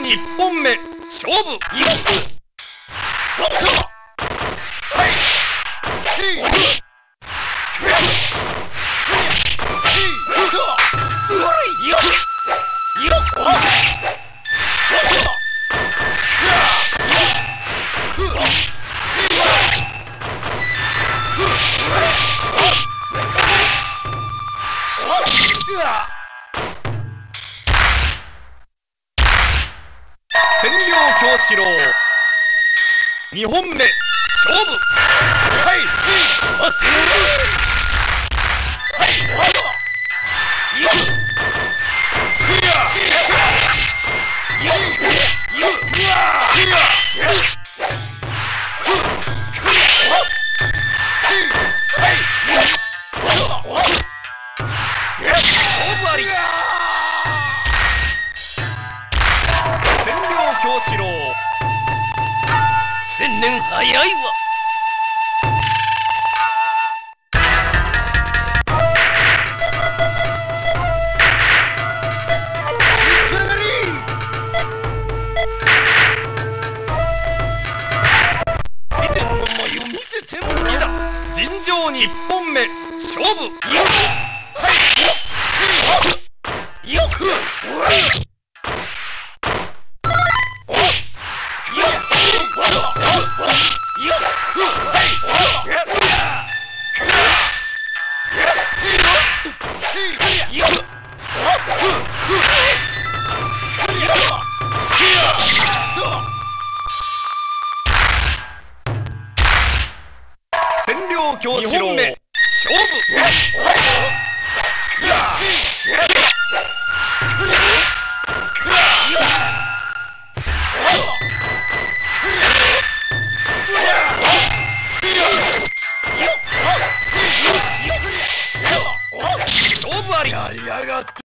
1本目勝負。いく千両京四郎。2本目。勝負。はい。まっすぐはい。よ。っ四郎千年早いわ。以前の舞を見せてもいざ尋常に一本目。勝負。占領京四郎。勝負勝負あり。やりやがって